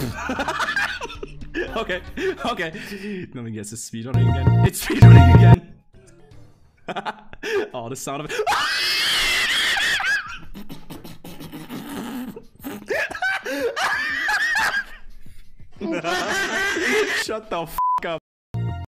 okay, okay. Let me guess, it's speedrunning again. It's speedrunning again. oh, the sound of it. Shut the f